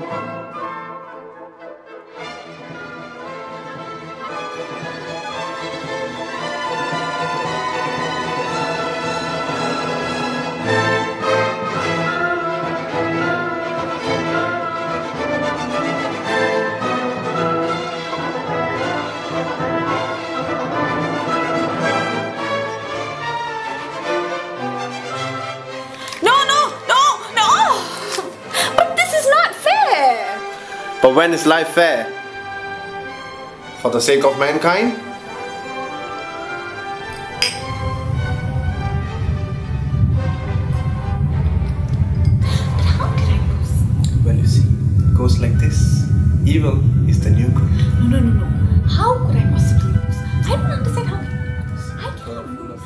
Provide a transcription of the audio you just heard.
No, But when is life fair? For the sake of mankind? But how I? Well, you see, it goes like this. Evil is the new good. No, no, no, no. How could I possibly lose? I don't understand how. I can't lose.